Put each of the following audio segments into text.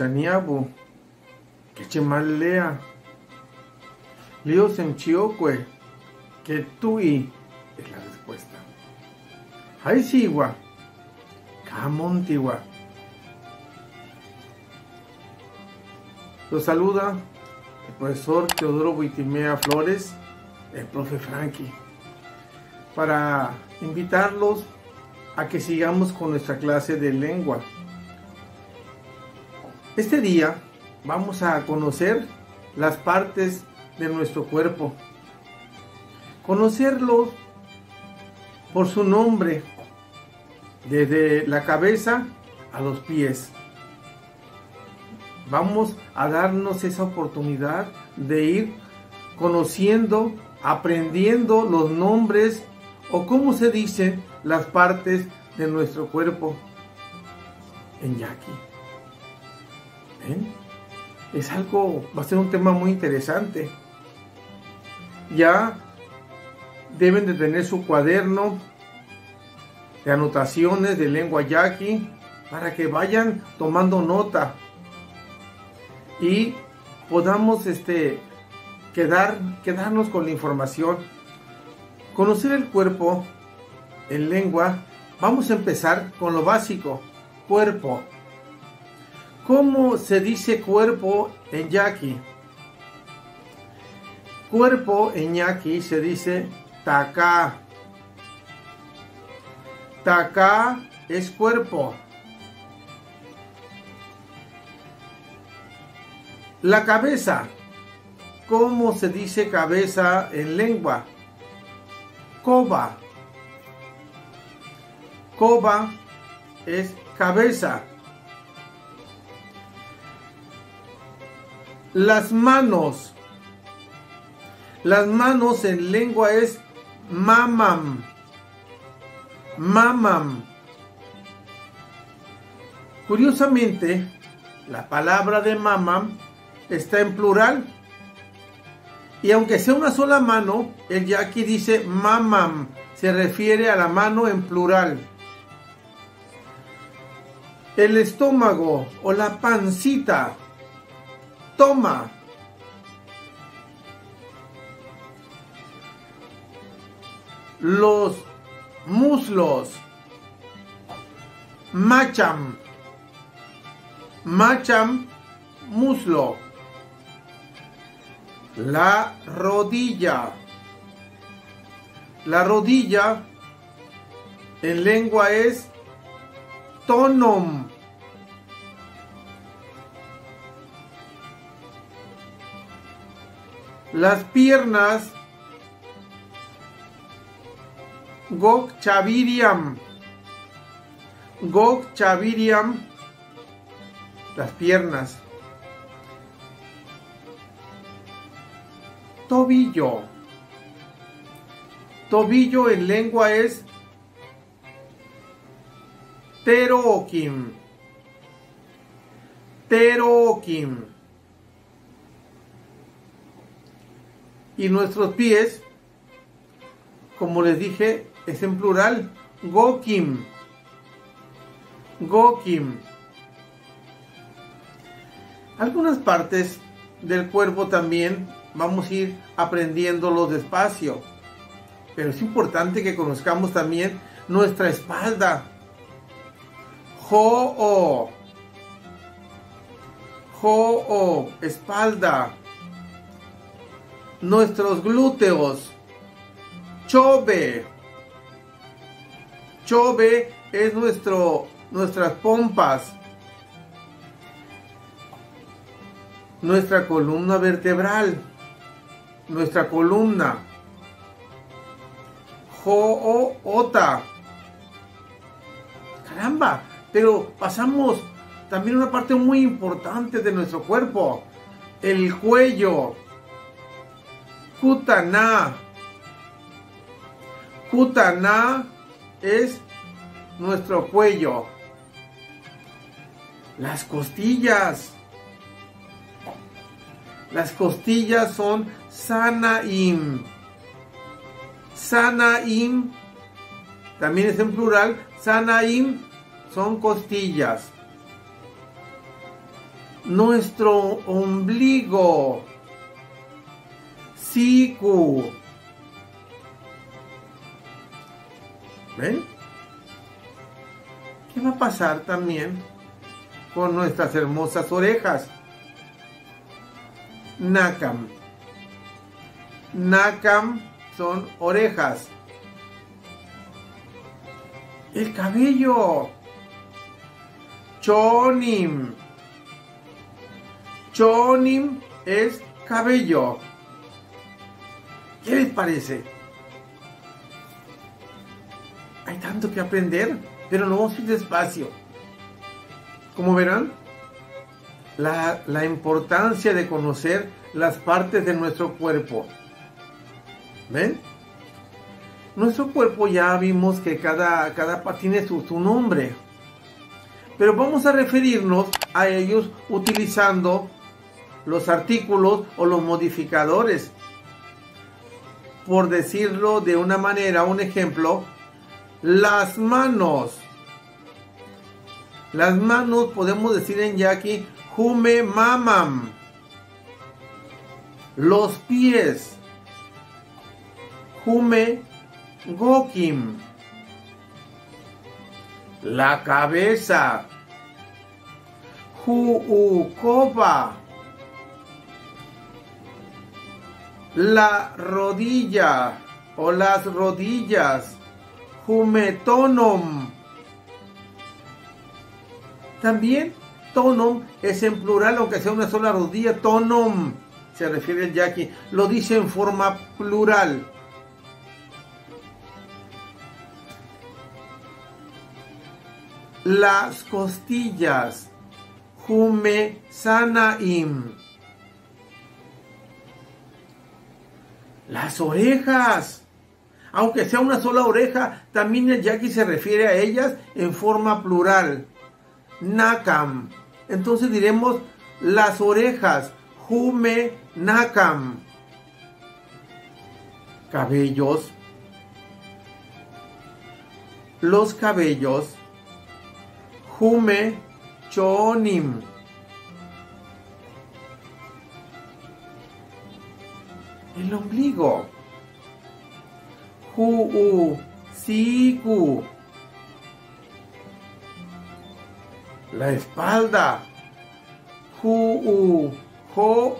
semchaniabu, que chemalea, lío semchiocue, que tui es la respuesta. Ahí sí, igual. Camontigua. Los saluda el profesor Teodoro Buitimea Flores, el profe Frankie, para invitarlos a que sigamos con nuestra clase de lengua. Este día vamos a conocer las partes de nuestro cuerpo. Conocerlos por su nombre, desde la cabeza a los pies. Vamos a darnos esa oportunidad de ir conociendo, aprendiendo los nombres o cómo se dicen las partes de nuestro cuerpo en yaqui. Es algo, va a ser un tema muy interesante. Ya deben de tener su cuaderno de anotaciones de lengua yaqui para que vayan tomando nota y podamos este, quedar, quedarnos con la información. Conocer el cuerpo en lengua, vamos a empezar con lo básico, cuerpo. ¿Cómo se dice cuerpo en yaqui? Cuerpo en yaqui se dice taká. Taká es cuerpo. La cabeza. ¿Cómo se dice cabeza en lengua? Coba. Coba es cabeza. Las manos. Las manos en lengua es mamam. Mamam. Curiosamente, la palabra de mamam está en plural. Y aunque sea una sola mano, el yaqui dice mamam, se refiere a la mano en plural. El estómago o la pancita, toma. Los muslos, macham, macham, muslo la rodilla. La rodilla en lengua es tonom. Las piernas Gok Chaviriam. Gok Chaviriam. Las piernas. tobillo. Tobillo en lengua es terokim. Terokim. Y nuestros pies, como les dije, es en plural. Gokim. Gokim. Algunas partes del cuerpo también vamos a ir aprendiéndolo despacio. Pero es importante que conozcamos también nuestra espalda. Jo-o. Jo-o, espalda. Nuestros glúteos. Chobe. Chobe es nuestro, nuestras pompas. Nuestra columna vertebral nuestra columna. Jo-ota. Caramba, pero pasamos también una parte muy importante de nuestro cuerpo. El cuello. Kutana. Kutana es nuestro cuello. Las costillas. Las costillas son Sanaim. Sanaim también es en plural. Sanaim son costillas. nuestro ombligo. ¿Ven? ¿Qué va a pasar también con nuestras hermosas orejas? Nakam. Nakam son orejas. El cabello. Chonim. Chonim es cabello. ¿Qué les parece? Hay tanto que aprender, pero no vamos a ir despacio. Como verán, la, la importancia de conocer las partes de nuestro cuerpo. ¿Ven? Nuestro cuerpo ya vimos que cada, cada tiene su, su nombre. Pero vamos a referirnos a ellos utilizando los artículos o los modificadores. Por decirlo de una manera, un ejemplo, las manos. Las manos podemos decir en yaqui, hume mamam. Los pies, hume gokim. La cabeza, huukoba. La rodilla o las rodillas, humetonom. También tonom es en plural, aunque sea una sola rodilla, tonom se refiere el yaqui, lo dice en forma plural. Las costillas, hume Las orejas, aunque sea una sola oreja, también el yaqui se refiere a ellas en forma plural. Nakam. Entonces diremos las orejas, hume nakam. Cabellos. Los cabellos. Hume chonim. El ombligo. Hu siku. La espalda. Hu ho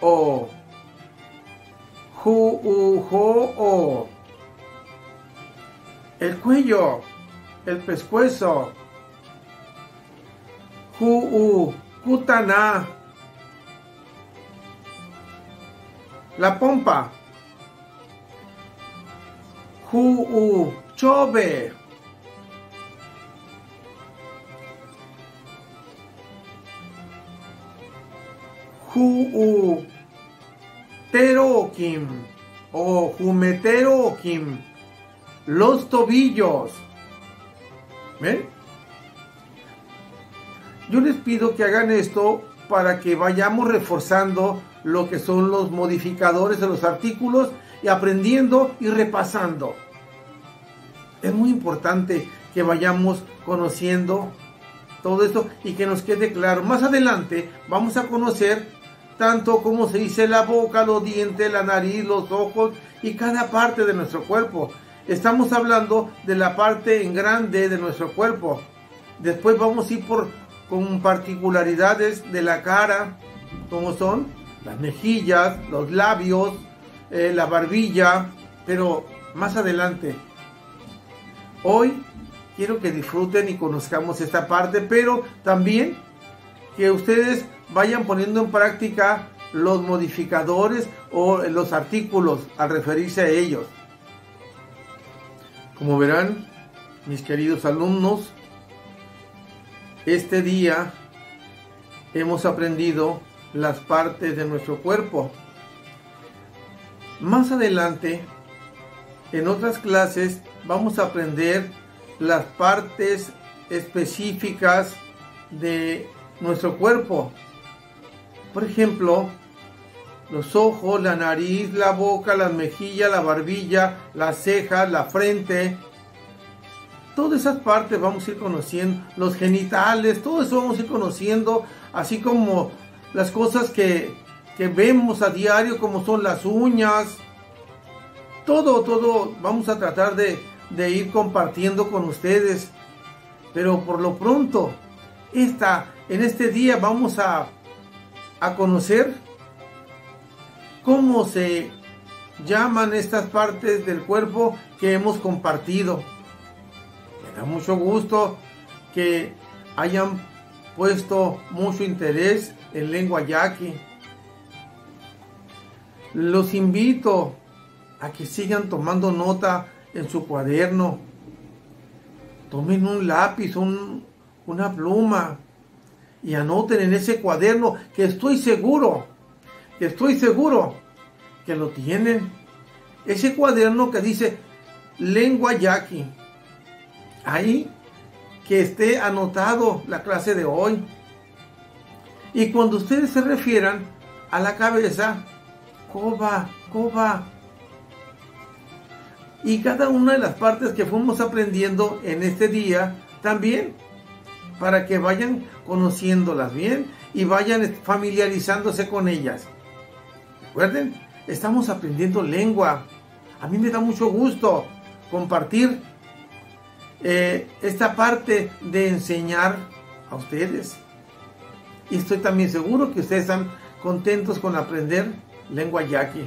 o. Hu ho o. El cuello. El pescuezo. Hu kutana. La pompa. Hu chove. Hu terokim o jumeterokim. Los tobillos. ¿Ven? Yo les pido que hagan esto para que vayamos reforzando lo que son los modificadores de los artículos y aprendiendo y repasando. Es muy importante que vayamos conociendo todo esto y que nos quede claro. Más adelante vamos a conocer tanto como se dice la boca, los dientes, la nariz, los ojos y cada parte de nuestro cuerpo. Estamos hablando de la parte en grande de nuestro cuerpo. Después vamos a ir por con particularidades de la cara, como son las mejillas, los labios, eh, la barbilla, pero más adelante. Hoy quiero que disfruten y conozcamos esta parte, pero también que ustedes vayan poniendo en práctica los modificadores o los artículos al referirse a ellos. Como verán, mis queridos alumnos, este día hemos aprendido las partes de nuestro cuerpo. Más adelante, en otras clases, vamos a aprender las partes específicas de nuestro cuerpo. Por ejemplo, los ojos, la nariz, la boca, las mejillas, la barbilla, las cejas, la frente. Todas esas partes vamos a ir conociendo, los genitales, todo eso vamos a ir conociendo así como las cosas que, que vemos a diario, como son las uñas, todo, todo vamos a tratar de, de ir compartiendo con ustedes. Pero por lo pronto, esta, en este día vamos a, a conocer cómo se llaman estas partes del cuerpo que hemos compartido. Da mucho gusto que hayan puesto mucho interés en lengua yaqui. Los invito a que sigan tomando nota en su cuaderno. Tomen un lápiz, una pluma y anoten en ese cuaderno que estoy seguro, que estoy seguro que lo tienen. Ese cuaderno que dice lengua yaqui. Ahí que esté anotado la clase de hoy. Y cuando ustedes se refieran a la cabeza, coba, coba. Y cada una de las partes que fuimos aprendiendo en este día también, para que vayan conociéndolas bien y vayan familiarizándose con ellas. Recuerden, estamos aprendiendo lengua. A mí me da mucho gusto compartir eh, esta parte de enseñar a ustedes. Y estoy también seguro que ustedes están contentos con aprender lengua yaqui.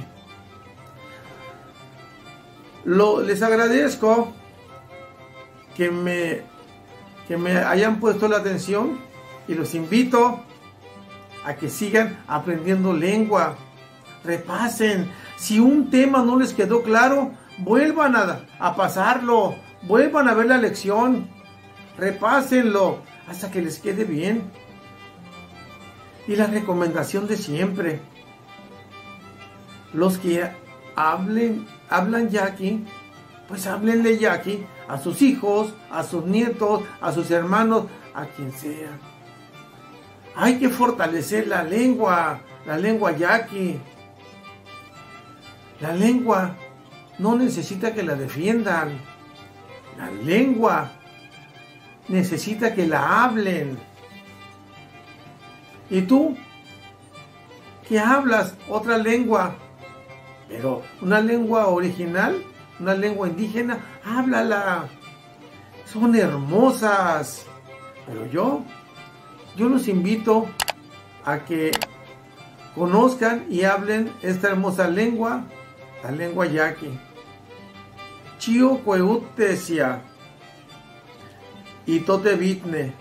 Lo, les agradezco que me, que me hayan puesto la atención y los invito a que sigan aprendiendo lengua. Repasen. Si un tema no les quedó claro, vuelvan a, a pasarlo Vuelvan a ver la lección, repásenlo hasta que les quede bien. Y la recomendación de siempre, los que hablen, hablan yaqui, pues háblenle yaqui a sus hijos, a sus nietos, a sus hermanos, a quien sea. Hay que fortalecer la lengua, la lengua yaqui. La lengua no necesita que la defiendan la lengua necesita que la hablen. ¿Y tú? Que hablas otra lengua, pero una lengua original, una lengua indígena, háblala. Son hermosas. Pero yo, yo los invito a que conozcan y hablen esta hermosa lengua, la lengua yaqui. Chio Cueuttesia y Tote Vitne